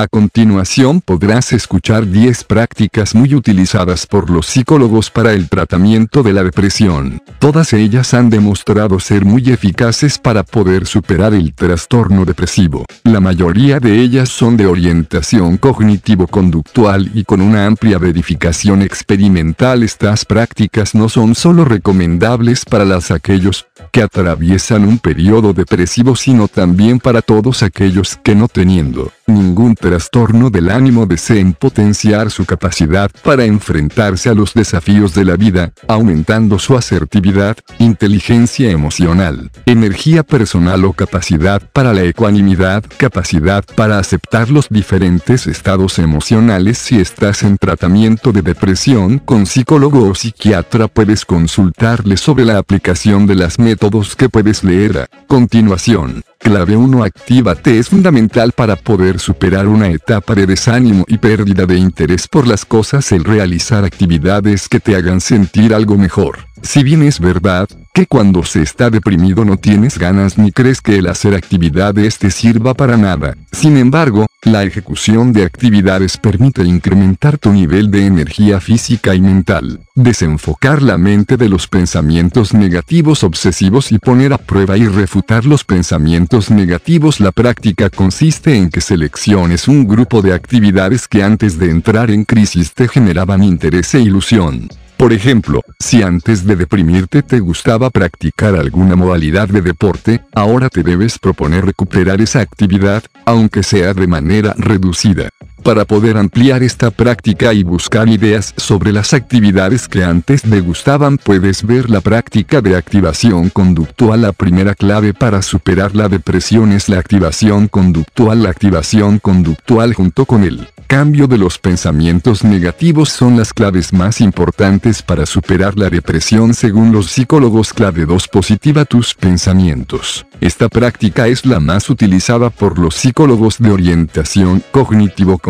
A continuación podrás escuchar 10 prácticas muy utilizadas por los psicólogos para el tratamiento de la depresión. Todas ellas han demostrado ser muy eficaces para poder superar el trastorno depresivo. La mayoría de ellas son de orientación cognitivo-conductual y con una amplia verificación experimental estas prácticas no son solo recomendables para las aquellos que atraviesan un periodo depresivo sino también para todos aquellos que no teniendo ningún trastorno del ánimo deseen potenciar su capacidad para enfrentarse a los desafíos de la vida, aumentando su asertividad, inteligencia emocional, energía personal o capacidad para la ecuanimidad, capacidad para aceptar los diferentes estados emocionales si estás en tratamiento de depresión con psicólogo o psiquiatra puedes consultarle sobre la aplicación de las métodos que puedes leer a continuación. Clave 1 Actívate es fundamental para poder superar una etapa de desánimo y pérdida de interés por las cosas el realizar actividades que te hagan sentir algo mejor. Si bien es verdad, que cuando se está deprimido no tienes ganas ni crees que el hacer actividades te sirva para nada. Sin embargo, la ejecución de actividades permite incrementar tu nivel de energía física y mental, desenfocar la mente de los pensamientos negativos obsesivos y poner a prueba y refutar los pensamientos negativos. La práctica consiste en que selecciones un grupo de actividades que antes de entrar en crisis te generaban interés e ilusión. Por ejemplo, si antes de deprimirte te gustaba practicar alguna modalidad de deporte, ahora te debes proponer recuperar esa actividad, aunque sea de manera reducida. Para poder ampliar esta práctica y buscar ideas sobre las actividades que antes te gustaban puedes ver la práctica de activación conductual. La primera clave para superar la depresión es la activación conductual. La activación conductual junto con el cambio de los pensamientos negativos son las claves más importantes para superar la depresión según los psicólogos. Clave 2 Positiva tus pensamientos. Esta práctica es la más utilizada por los psicólogos de orientación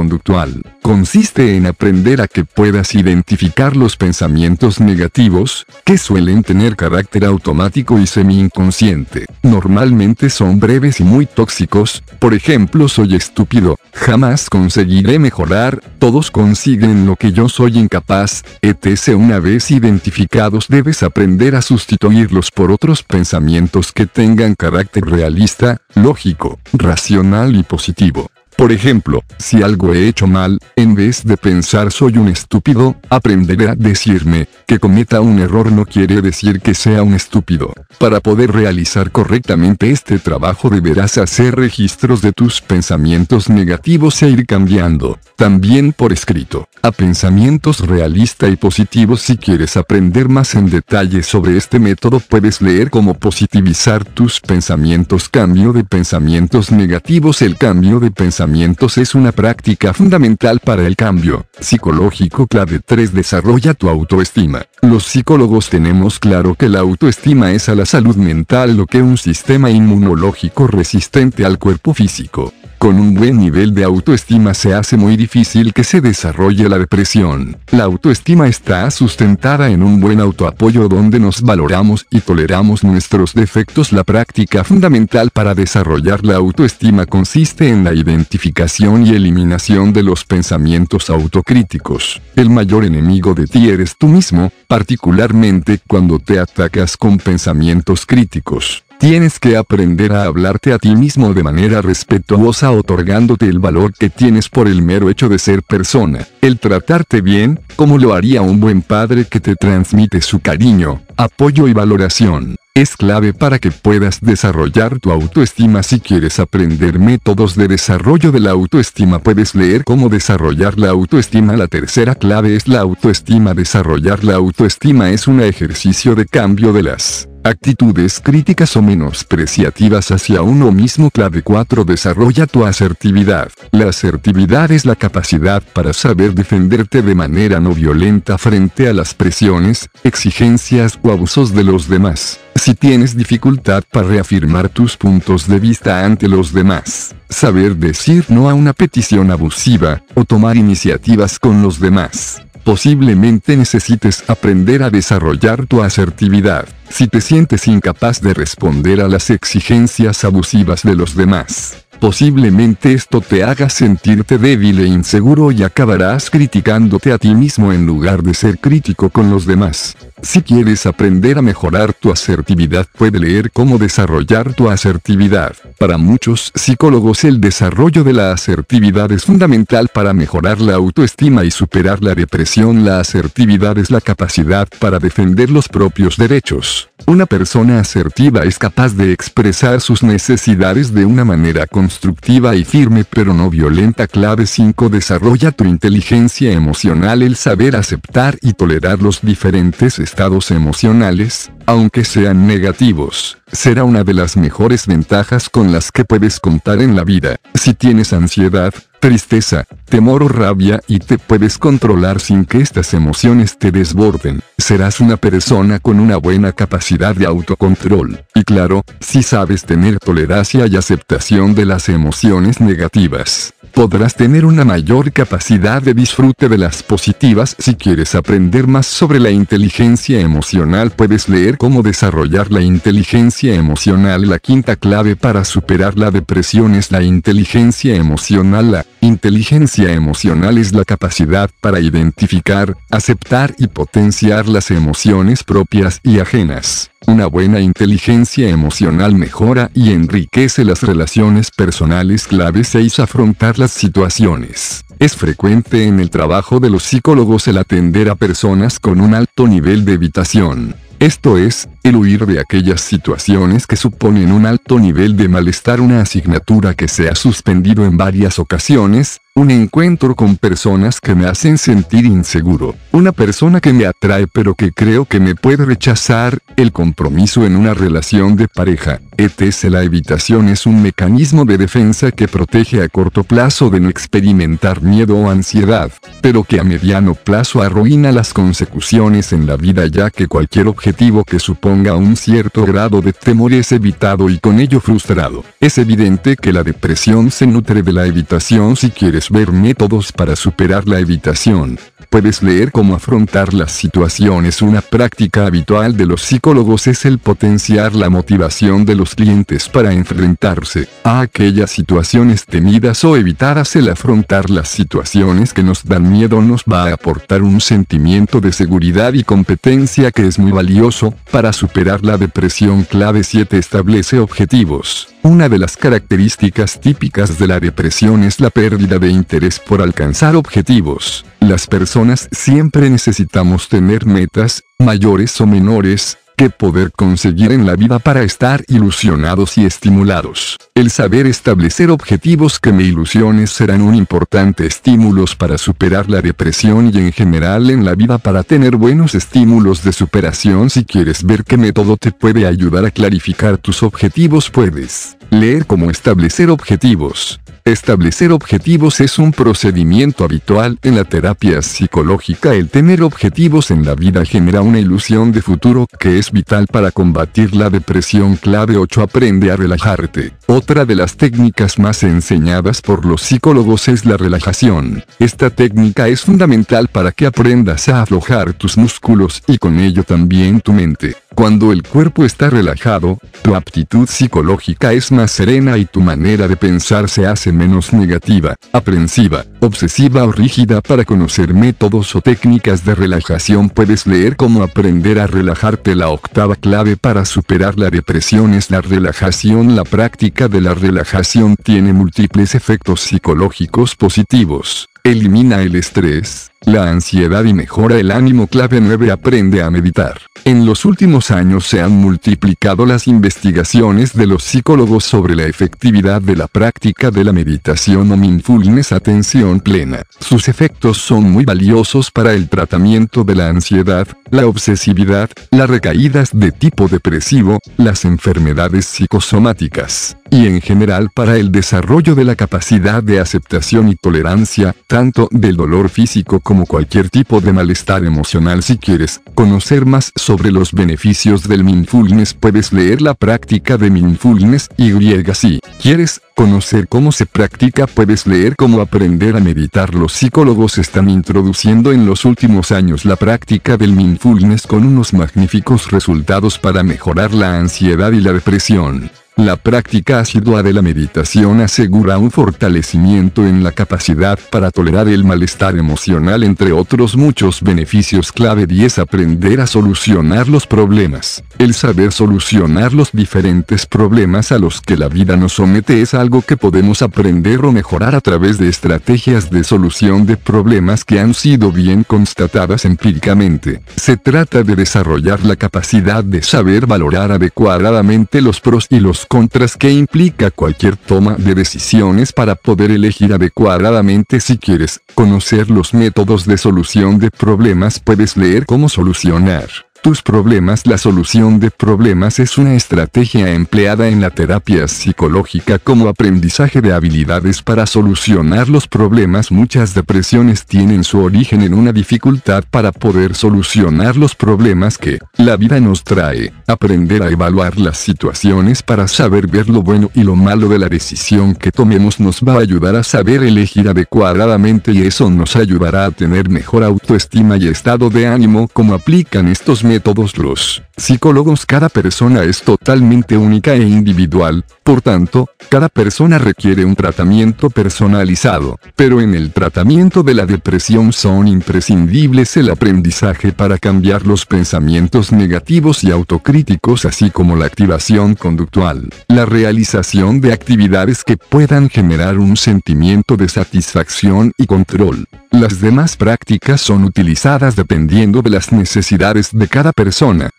cognitivo-conductual. Consiste en aprender a que puedas identificar los pensamientos negativos, que suelen tener carácter automático y semi-inconsciente. Normalmente son breves y muy tóxicos, por ejemplo soy estúpido, jamás conseguiré mejorar, todos consiguen lo que yo soy incapaz, etc. Una vez identificados debes aprender a sustituirlos por otros pensamientos que tengan carácter realista, lógico, racional y positivo. Por ejemplo, si algo he hecho mal, en vez de pensar soy un estúpido, aprenderé a decirme, que cometa un error no quiere decir que sea un estúpido. Para poder realizar correctamente este trabajo deberás hacer registros de tus pensamientos negativos e ir cambiando, también por escrito, a pensamientos realista y positivos si quieres aprender más en detalle sobre este método puedes leer cómo positivizar tus pensamientos cambio de pensamientos negativos el cambio de pensamientos es una práctica fundamental para el cambio psicológico. Clave 3. Desarrolla tu autoestima. Los psicólogos tenemos claro que la autoestima es a la salud mental lo que un sistema inmunológico resistente al cuerpo físico. Con un buen nivel de autoestima se hace muy difícil que se desarrolle la depresión. La autoestima está sustentada en un buen autoapoyo donde nos valoramos y toleramos nuestros defectos. La práctica fundamental para desarrollar la autoestima consiste en la identificación y eliminación de los pensamientos autocríticos. El mayor enemigo de ti eres tú mismo, particularmente cuando te atacas con pensamientos críticos. Tienes que aprender a hablarte a ti mismo de manera respetuosa otorgándote el valor que tienes por el mero hecho de ser persona. El tratarte bien, como lo haría un buen padre que te transmite su cariño, apoyo y valoración es clave para que puedas desarrollar tu autoestima. Si quieres aprender métodos de desarrollo de la autoestima, puedes leer cómo desarrollar la autoestima. La tercera clave es la autoestima. Desarrollar la autoestima es un ejercicio de cambio de las Actitudes críticas o menospreciativas hacia uno mismo. Clave 4. Desarrolla tu asertividad. La asertividad es la capacidad para saber defenderte de manera no violenta frente a las presiones, exigencias o abusos de los demás. Si tienes dificultad para reafirmar tus puntos de vista ante los demás, saber decir no a una petición abusiva, o tomar iniciativas con los demás Posiblemente necesites aprender a desarrollar tu asertividad. Si te sientes incapaz de responder a las exigencias abusivas de los demás, Posiblemente esto te haga sentirte débil e inseguro y acabarás criticándote a ti mismo en lugar de ser crítico con los demás. Si quieres aprender a mejorar tu asertividad puede leer cómo desarrollar tu asertividad. Para muchos psicólogos el desarrollo de la asertividad es fundamental para mejorar la autoestima y superar la depresión. La asertividad es la capacidad para defender los propios derechos. Una persona asertiva es capaz de expresar sus necesidades de una manera constructiva y firme pero no violenta. Clave 5 Desarrolla tu inteligencia emocional El saber aceptar y tolerar los diferentes estados emocionales, aunque sean negativos, será una de las mejores ventajas con las que puedes contar en la vida. Si tienes ansiedad, tristeza, temor o rabia y te puedes controlar sin que estas emociones te desborden, serás una persona con una buena capacidad de autocontrol. Y claro, si sabes tener tolerancia y aceptación de las emociones negativas podrás tener una mayor capacidad de disfrute de las positivas. Si quieres aprender más sobre la inteligencia emocional puedes leer cómo desarrollar la inteligencia emocional. La quinta clave para superar la depresión es la inteligencia emocional. La inteligencia emocional es la capacidad para identificar, aceptar y potenciar las emociones propias y ajenas. Una buena inteligencia emocional mejora y enriquece las relaciones personales clave 6 afrontar las situaciones. Es frecuente en el trabajo de los psicólogos el atender a personas con un alto nivel de evitación. Esto es, el huir de aquellas situaciones que suponen un alto nivel de malestar. Una asignatura que se ha suspendido en varias ocasiones, un encuentro con personas que me hacen sentir inseguro, una persona que me atrae pero que creo que me puede rechazar, el compromiso en una relación de pareja, etc. La evitación es un mecanismo de defensa que protege a corto plazo de no experimentar miedo o ansiedad, pero que a mediano plazo arruina las consecuciones en la vida ya que cualquier objetivo que suponga un cierto grado de temor es evitado y con ello frustrado. Es evidente que la depresión se nutre de la evitación si quieres ver métodos para superar la evitación. Puedes leer cómo afrontar las situaciones. Una práctica habitual de los psicólogos es el potenciar la motivación de los clientes para enfrentarse a aquellas situaciones temidas o evitadas. El afrontar las situaciones que nos dan miedo nos va a aportar un sentimiento de seguridad y competencia que es muy valioso para superar la depresión. Clave 7 establece objetivos. Una de las características típicas de la depresión es la pérdida de interés por alcanzar objetivos. Las personas siempre necesitamos tener metas, mayores o menores, que poder conseguir en la vida para estar ilusionados y estimulados. El saber establecer objetivos que me ilusiones serán un importante estímulo para superar la depresión y en general en la vida para tener buenos estímulos de superación si quieres ver qué método te puede ayudar a clarificar tus objetivos puedes leer cómo establecer objetivos. Establecer objetivos es un procedimiento habitual en la terapia psicológica. El tener objetivos en la vida genera una ilusión de futuro que es vital para combatir la depresión. Clave 8 Aprende a relajarte. Otra de las técnicas más enseñadas por los psicólogos es la relajación. Esta técnica es fundamental para que aprendas a aflojar tus músculos y con ello también tu mente. Cuando el cuerpo está relajado, tu aptitud psicológica es más serena y tu manera de pensar se hace menos negativa, aprensiva, obsesiva o rígida. Para conocer métodos o técnicas de relajación puedes leer cómo aprender a relajarte. La octava clave para superar la depresión es la relajación. La práctica de la relajación tiene múltiples efectos psicológicos positivos. Elimina el estrés, la ansiedad y mejora el ánimo. Clave 9 Aprende a meditar. En los últimos años se han multiplicado las investigaciones de los psicólogos sobre la efectividad de la práctica de la meditación o mindfulness atención plena. Sus efectos son muy valiosos para el tratamiento de la ansiedad, la obsesividad, las recaídas de tipo depresivo, las enfermedades psicosomáticas, y en general para el desarrollo de la capacidad de aceptación y tolerancia, tanto del dolor físico como cualquier tipo de malestar emocional. Si quieres conocer más sobre los beneficios del mindfulness puedes leer la práctica de mindfulness y si quieres conocer cómo se practica puedes leer cómo aprender a meditar. Los psicólogos están introduciendo en los últimos años la práctica del mindfulness con unos magníficos resultados para mejorar la ansiedad y la depresión. La práctica asidua de la meditación asegura un fortalecimiento en la capacidad para tolerar el malestar emocional entre otros muchos beneficios clave 10 aprender a solucionar los problemas. El saber solucionar los diferentes problemas a los que la vida nos somete es algo que podemos aprender o mejorar a través de estrategias de solución de problemas que han sido bien constatadas empíricamente. Se trata de desarrollar la capacidad de saber valorar adecuadamente los pros y los contras que implica cualquier toma de decisiones para poder elegir adecuadamente si quieres conocer los métodos de solución de problemas puedes leer cómo solucionar tus problemas La solución de problemas es una estrategia empleada en la terapia psicológica como aprendizaje de habilidades para solucionar los problemas Muchas depresiones tienen su origen en una dificultad para poder solucionar los problemas que la vida nos trae. Aprender a evaluar las situaciones para saber ver lo bueno y lo malo de la decisión que tomemos nos va a ayudar a saber elegir adecuadamente y eso nos ayudará a tener mejor autoestima y estado de ánimo como aplican estos métodos los psicólogos cada persona es totalmente única e individual, por tanto, cada persona requiere un tratamiento personalizado, pero en el tratamiento de la depresión son imprescindibles el aprendizaje para cambiar los pensamientos negativos y autocríticos así como la activación conductual, la realización de actividades que puedan generar un sentimiento de satisfacción y control. Las demás prácticas son utilizadas dependiendo de las necesidades de cada persona.